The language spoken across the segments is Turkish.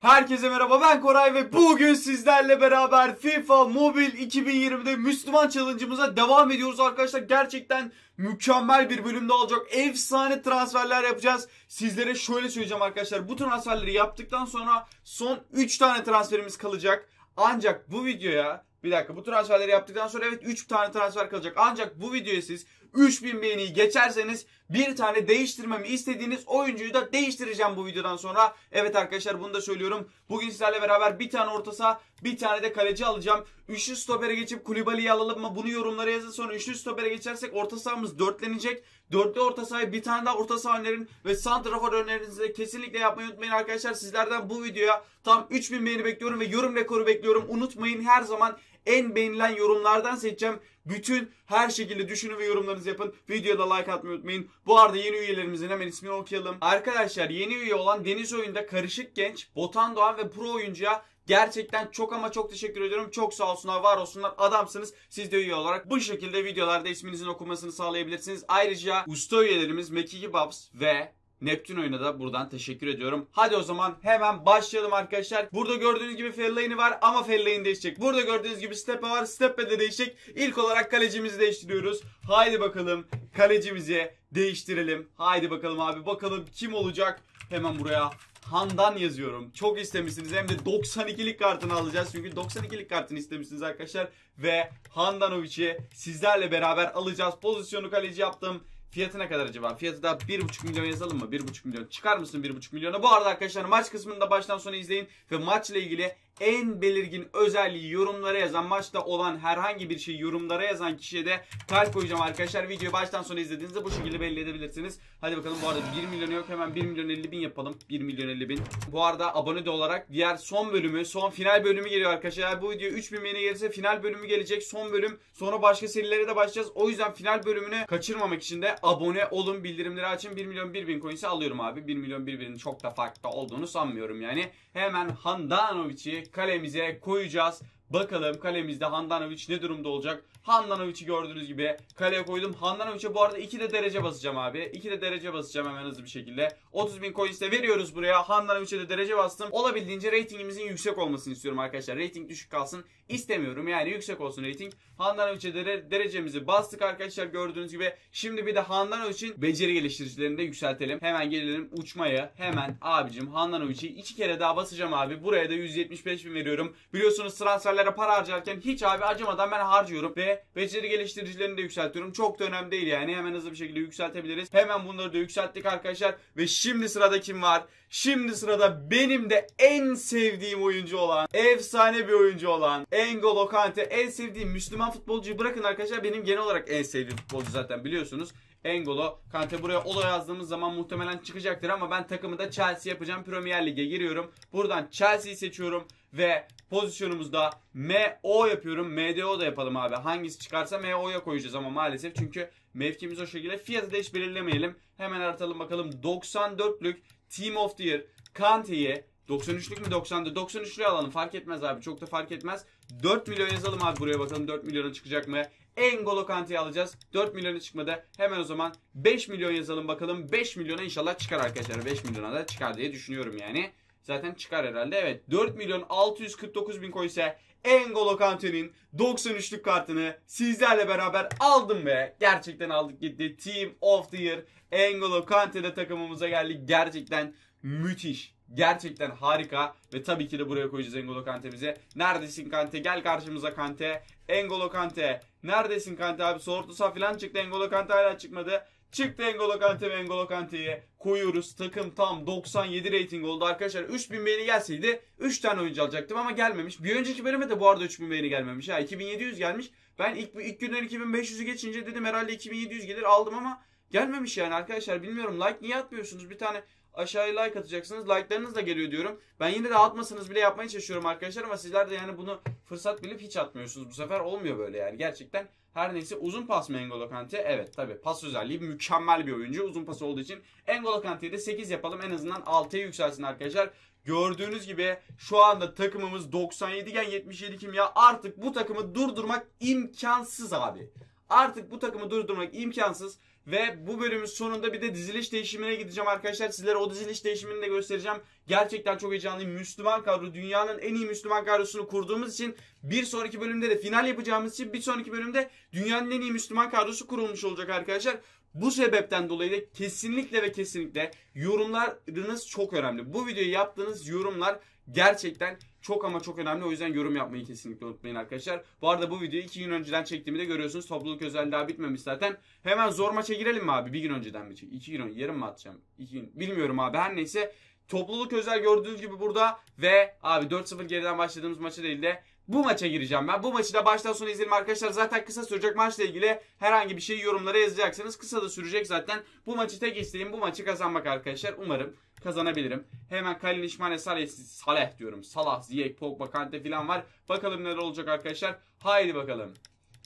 Herkese merhaba ben Koray ve bugün sizlerle beraber FIFA Mobile 2020'de Müslüman Challenge'ımıza devam ediyoruz arkadaşlar. Gerçekten mükemmel bir bölümde olacak. Efsane transferler yapacağız. Sizlere şöyle söyleyeceğim arkadaşlar. Bu transferleri yaptıktan sonra son 3 tane transferimiz kalacak. Ancak bu videoya bir dakika bu transferleri yaptıktan sonra evet 3 tane transfer kalacak. Ancak bu videoya siz 3000 beğeniyi geçerseniz bir tane değiştirmemi istediğiniz oyuncuyu da değiştireceğim bu videodan sonra. Evet arkadaşlar bunu da söylüyorum. Bugün sizlerle beraber bir tane orta saha bir tane de kaleci alacağım. Üçlü stopere geçip Kulibali'yi alalım mı? Bunu yorumlara yazın. Sonra üçlü stopere geçersek orta sahamız dörtlenecek. Dörtlü orta sahaya bir tane daha orta saha önerin ve santrafor önerinizi de kesinlikle yapmayı unutmayın arkadaşlar. Sizlerden bu videoya tam 3000 beğeni bekliyorum ve yorum rekoru bekliyorum. Unutmayın her zaman en beğenilen yorumlardan seçeceğim. Bütün her şekilde düşünün ve yorumlarınızı yapın. Videoda like atmayı unutmayın. Bu arada yeni üyelerimizin hemen ismini okuyalım. Arkadaşlar yeni üye olan Deniz Oyun'da karışık genç, Botan Doğan ve Pro oyuncuya Gerçekten çok ama çok teşekkür ediyorum. Çok sağ olsunlar, var olsunlar. Adamsınız. Siz de üye olarak bu şekilde videolarda isminizin okunmasını sağlayabilirsiniz. Ayrıca usta üyelerimiz Mekiki Babs ve Neptün oyuna da buradan teşekkür ediyorum. Hadi o zaman hemen başlayalım arkadaşlar. Burada gördüğünüz gibi Fellaini var ama Fellaini değişecek. Burada gördüğünüz gibi Steppe var. Steppe de değişecek. İlk olarak kalecimizi değiştiriyoruz. Haydi bakalım kalecimizi değiştirelim. Haydi bakalım abi bakalım kim olacak. Hemen buraya Handan yazıyorum. Çok istemişsiniz. Hem de 92'lik kartını alacağız. Çünkü 92'lik kartını istemişsiniz arkadaşlar. Ve Handanovic'i sizlerle beraber alacağız. Pozisyonu kaleci yaptım. Fiyatı ne kadar acaba? Fiyatı da 1.5 milyon yazalım mı? 1.5 milyon. Çıkar mısın 1.5 milyona? Bu arada arkadaşlar maç kısmını da baştan sona izleyin. Ve maçla ilgili en belirgin özelliği yorumlara yazan maçta olan herhangi bir şey yorumlara yazan kişiye de kalp koyacağım arkadaşlar. Videoyu baştan sona izlediğinizde bu şekilde belli edebilirsiniz. Hadi bakalım bu arada 1 milyon yok hemen 1 milyon 50 bin yapalım. 1 milyon 50 bin. Bu arada abone de olarak diğer son bölümü son final bölümü geliyor arkadaşlar. Bu video 3 bin beğeni gelirse final bölümü gelecek. Son bölüm sonra başka serilere de başlayacağız. O yüzden final bölümünü kaçırmamak için de abone olun bildirimleri açın. 1 milyon 1 bin coins'i alıyorum abi. 1 milyon 1 binin çok da farklı olduğunu sanmıyorum yani. Hemen Handanovic'i kalemize koyacağız. Bakalım kalemizde Handanovic ne durumda olacak? Handanovic'i gördüğünüz gibi kaleye koydum. Handanovic'e bu arada 2 de derece basacağım abi. 2 de derece basacağım hemen hızlı bir şekilde. 30 bin coins de veriyoruz buraya. Handanovic'e de derece bastım. Olabildiğince ratingimizin yüksek olmasını istiyorum arkadaşlar. Rating düşük kalsın istemiyorum. Yani yüksek olsun rating. Handanovic'e de derecemizi bastık arkadaşlar gördüğünüz gibi. Şimdi bir de Handanovic'in beceri geliştiricilerini de yükseltelim. Hemen gelelim uçmaya. Hemen abicim Handanovic'i 2 kere daha basacağım abi. Buraya da 175 bin veriyorum. Biliyorsunuz transferlere para harcarken hiç abi acımadan ben harcıyorum. Ve beceri geliştiricilerini de yükseltiyorum. Çok da önemli değil yani. Hemen hızlı bir şekilde yükseltebiliriz. Hemen bunları da yükselttik arkadaşlar. Ve şimdi sırada kim var? Şimdi sırada benim de en sevdiğim oyuncu olan, efsane bir oyuncu olan N'Golo Kante. En sevdiğim Müslüman futbolcuyu bırakın arkadaşlar. Benim genel olarak en sevdiğim futbolcu zaten biliyorsunuz. Engolo Kante buraya Olo yazdığımız zaman muhtemelen çıkacaktır ama ben takımı da Chelsea yapacağım. Premier Lig'e giriyorum. Buradan Chelsea'yi seçiyorum ve pozisyonumuzda MO yapıyorum. MDO da yapalım abi. Hangisi çıkarsa MO'ya koyacağız ama maalesef çünkü mevkimiz o şekilde. Fiyatı da hiç belirlemeyelim. Hemen aratalım bakalım. 94'lük Team of the Year Kante'yi 93'lük mü 90'dı? 93'lüğü alalım. Fark etmez abi. Çok da fark etmez. 4 milyon yazalım abi buraya bakalım. 4 milyona çıkacak mı? Engolo Kante'yi alacağız. 4 milyona çıkmadı. Hemen o zaman 5 milyon yazalım bakalım. 5 milyona inşallah çıkar arkadaşlar. 5 milyona da çıkar diye düşünüyorum yani. Zaten çıkar herhalde. Evet 4 milyon 649 bin koysa Engolo Kante'nin 93'lük kartını sizlerle beraber aldım ve gerçekten aldık gitti. Team of the Year Engolo Kante de takımımıza geldi. Gerçekten müthiş. Gerçekten harika ve tabii ki de buraya koyacağız Engolo Kante'mize. Neredesin Kante? Gel karşımıza Kante. Engolo Kante. Neredesin Kante abi? Sortusa falan çıktı. Engolo Kante hala çıkmadı. Çıktı Engolo Kante ve Engolo Kante'yi koyuyoruz. Takım tam 97 rating oldu arkadaşlar. 3000 beğeni gelseydi 3 tane oyuncu alacaktım ama gelmemiş. Bir önceki bölüme de bu arada 3000 beğeni gelmemiş. Ha 2700 gelmiş. Ben ilk, ilk günler 2500'ü geçince dedim herhalde 2700 gelir aldım ama gelmemiş yani arkadaşlar. Bilmiyorum like niye atmıyorsunuz? Bir tane aşağıya like atacaksınız. Like'larınız da geliyor diyorum. Ben yine de atmasanız bile yapmaya çalışıyorum arkadaşlar ama sizler de yani bunu fırsat bilip hiç atmıyorsunuz. Bu sefer olmuyor böyle yani. Gerçekten her neyse uzun pas mı N'Golo Kante? Evet tabi pas özelliği mükemmel bir oyuncu. Uzun pas olduğu için N'Golo Kante'yi de 8 yapalım. En azından 6'ya yükselsin arkadaşlar. Gördüğünüz gibi şu anda takımımız 97 gen 77 kim ya artık bu takımı durdurmak imkansız abi. Artık bu takımı durdurmak imkansız. Ve bu bölümün sonunda bir de diziliş değişimine gideceğim arkadaşlar. Sizlere o diziliş değişimini de göstereceğim. Gerçekten çok heyecanlıyım. Müslüman kadro, dünyanın en iyi Müslüman kadrosunu kurduğumuz için bir sonraki bölümde de final yapacağımız için bir sonraki bölümde dünyanın en iyi Müslüman kadrosu kurulmuş olacak arkadaşlar. Bu sebepten dolayı da kesinlikle ve kesinlikle yorumlarınız çok önemli. Bu videoyu yaptığınız yorumlar gerçekten çok ama çok önemli. O yüzden yorum yapmayı kesinlikle unutmayın arkadaşlar. Bu arada bu videoyu 2 gün önceden çektiğimi de görüyorsunuz. Topluluk özel daha bitmemiş zaten. Hemen zor maça girelim mi abi? Bir gün önceden mi? 2 gün önce. Yarın mı atacağım? 2 gün. Bilmiyorum abi. Her neyse. Topluluk özel gördüğünüz gibi burada ve abi 4-0 geriden başladığımız maçı değil de bu maça gireceğim ben. Bu maçı da baştan sona izleyelim arkadaşlar. Zaten kısa sürecek maçla ilgili herhangi bir şeyi yorumlara yazacaksınız. Kısa da sürecek zaten. Bu maçı tek isteğim bu maçı kazanmak arkadaşlar. Umarım kazanabilirim. Hemen Kalinic, Mane, Saleh, Saleh diyorum. Salah, Ziyech, Pogba, Kante falan var. Bakalım neler olacak arkadaşlar. Haydi bakalım.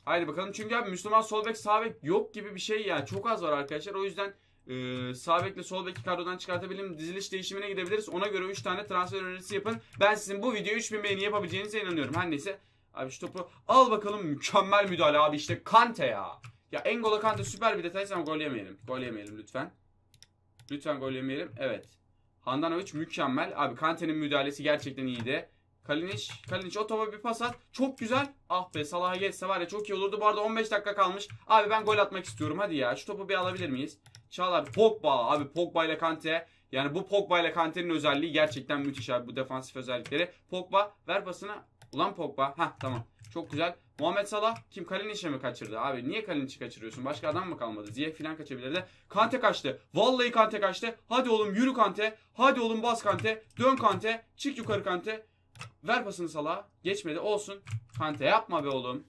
Haydi bakalım. Çünkü abi Müslüman sol bek yok gibi bir şey ya. Çok az var arkadaşlar. O yüzden ee, sağ bekle sol beki kadrodan çıkartabilirim. Diziliş değişimine gidebiliriz. Ona göre 3 tane transfer önerisi yapın. Ben sizin bu videoyu 3000 beğeni yapabileceğinize inanıyorum. Her neyse. Abi şu topu al bakalım. Mükemmel müdahale abi işte Kante ya. Ya Engola Kante süper bir detay ama gol yemeyelim. Gol yemeyelim lütfen. Lütfen gol yemeyelim. Evet. Handanovic mükemmel. Abi Kante'nin müdahalesi gerçekten iyiydi. Kalinic, Kalinic o topa bir pas at. Çok güzel. Ah be Salah'a geçse var ya çok iyi olurdu. Bu arada 15 dakika kalmış. Abi ben gol atmak istiyorum. Hadi ya şu topu bir alabilir miyiz? Çağlar Pogba abi Pogba ile Kante. Yani bu Pogba ile Kante'nin özelliği gerçekten müthiş abi bu defansif özellikleri. Pogba ver pasını. Ulan Pogba. Ha tamam. Çok güzel. Muhammed Salah kim Kalinic'e mi kaçırdı? Abi niye Kalinic'i kaçırıyorsun? Başka adam mı kalmadı? Ziyech falan kaçabilirdi. Kante kaçtı. Vallahi Kante kaçtı. Hadi oğlum yürü Kante. Hadi oğlum bas Kante. Dön Kante. Çık yukarı Kante. Ver pasını Salah. Geçmedi. Olsun. Kante yapma be oğlum.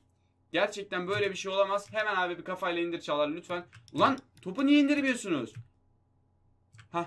Gerçekten böyle bir şey olamaz. Hemen abi bir kafayla indir Çağlar lütfen. Ulan topu niye indirmiyorsunuz? Hah.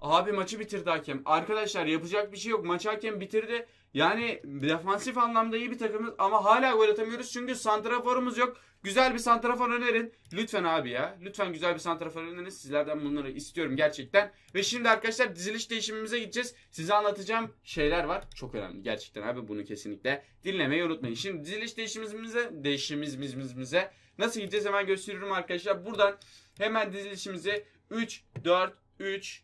Abi maçı bitirdi hakem. Arkadaşlar yapacak bir şey yok. Maç hakem bitirdi. Yani defansif anlamda iyi bir takımız ama hala gol atamıyoruz çünkü santraforumuz yok. Güzel bir santrafor önerin. Lütfen abi ya. Lütfen güzel bir santrafor önerin. Sizlerden bunları istiyorum gerçekten. Ve şimdi arkadaşlar diziliş değişimimize gideceğiz. Size anlatacağım şeyler var. Çok önemli gerçekten abi bunu kesinlikle dinlemeyi unutmayın. Şimdi diziliş değişimimize değişimimize nasıl gideceğiz hemen gösteriyorum arkadaşlar. Buradan hemen dizilişimizi 3 4 3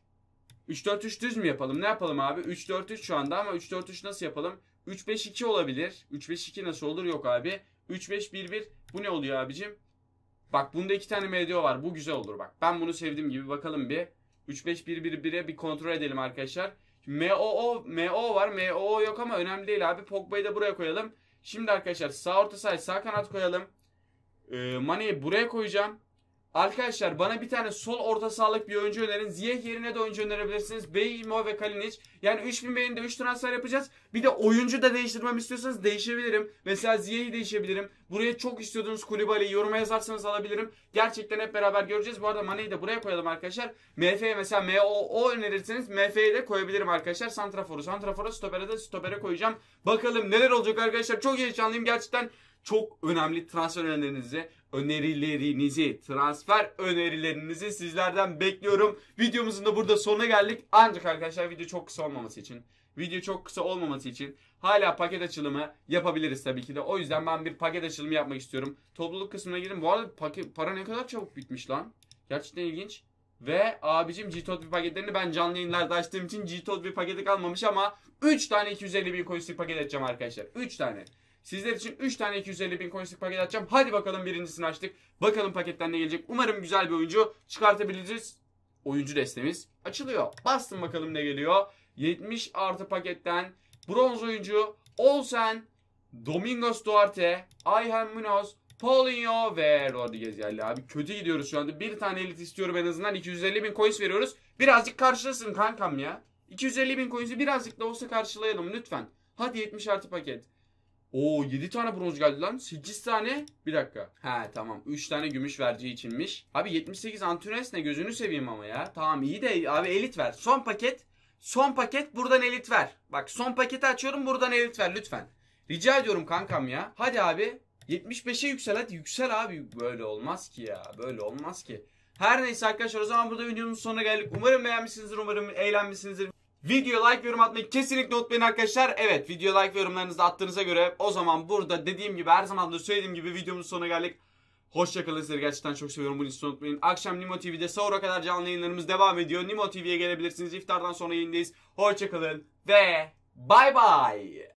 3-4-3 düz mü yapalım? Ne yapalım abi? 3-4-3 şu anda ama 3-4-3 nasıl yapalım? 3-5-2 olabilir. 3-5-2 nasıl olur? Yok abi. 3-5-1-1 bu ne oluyor abicim? Bak bunda iki tane MDO var. Bu güzel olur bak. Ben bunu sevdiğim gibi bakalım bir. 3-5-1-1-1'e bir kontrol edelim arkadaşlar. MOO, MO var. MOO yok ama önemli değil abi. Pogba'yı da buraya koyalım. Şimdi arkadaşlar sağ orta saha sağ kanat koyalım. Ee, Mane'yi buraya koyacağım. Arkadaşlar bana bir tane sol orta sağlık bir oyuncu önerin. Ziyech yerine de oyuncu önerebilirsiniz. Beymo ve Kalinic. Yani 3000 beğeninde 3 transfer yapacağız. Bir de oyuncu da değiştirmem istiyorsanız değişebilirim. Mesela Ziyech'i değişebilirim. Buraya çok istiyordunuz Kulibali'yi yoruma yazarsanız alabilirim. Gerçekten hep beraber göreceğiz. Bu arada Mane'yi de buraya koyalım arkadaşlar. MF'ye mesela MOO önerirseniz MF'ye de koyabilirim arkadaşlar. Santrafor'u Santrafor'u stopere de stopere koyacağım. Bakalım neler olacak arkadaşlar. Çok heyecanlıyım gerçekten çok önemli transfer önerilerinizi, önerilerinizi, transfer önerilerinizi sizlerden bekliyorum. Videomuzun da burada sonuna geldik. Ancak arkadaşlar video çok kısa olmaması için, video çok kısa olmaması için hala paket açılımı yapabiliriz tabii ki de. O yüzden ben bir paket açılımı yapmak istiyorum. Topluluk kısmına girin. Bu arada paket, para ne kadar çabuk bitmiş lan. Gerçekten ilginç. Ve abicim G-Tot paketlerini ben canlı yayınlarda açtığım için G-Tot paketi kalmamış ama 3 tane 250 bin coinslik paket edeceğim arkadaşlar. 3 tane. Sizler için 3 tane 250 bin coinslik paket açacağım. Hadi bakalım birincisini açtık. Bakalım paketten ne gelecek. Umarım güzel bir oyuncu çıkartabileceğiz. Oyuncu destemiz açılıyor. Bastım bakalım ne geliyor. 70 artı paketten bronz oyuncu Olsen, Domingos Duarte, Ayhan Munoz, Paulinho ve Rodriguez geldi abi. Kötü gidiyoruz şu anda. Bir tane elit istiyorum en azından. 250 bin coins veriyoruz. Birazcık karşılasın kankam ya. 250 bin coins'i birazcık da olsa karşılayalım lütfen. Hadi 70 artı paket. Oo 7 tane bronz geldi lan. 8 tane. Bir dakika. He tamam. 3 tane gümüş vereceği içinmiş. Abi 78 Antunes ne gözünü seveyim ama ya. Tamam iyi de abi elit ver. Son paket. Son paket buradan elit ver. Bak son paketi açıyorum buradan elit ver lütfen. Rica ediyorum kankam ya. Hadi abi. 75'e yüksel hadi yüksel abi. Böyle olmaz ki ya. Böyle olmaz ki. Her neyse arkadaşlar o zaman burada videomuzun sonuna geldik. Umarım beğenmişsinizdir. Umarım eğlenmişsinizdir. Video like yorum atmayı kesinlikle unutmayın arkadaşlar. Evet video like ve yorumlarınızı attığınıza göre o zaman burada dediğim gibi her zaman da söylediğim gibi videomuzun sonuna geldik. Hoşçakalın sizleri gerçekten çok seviyorum bunu hiç unutmayın. Akşam Nimo TV'de sahura kadar canlı yayınlarımız devam ediyor. Nimo TV'ye gelebilirsiniz. İftardan sonra yayındayız. Hoşçakalın ve bay bay.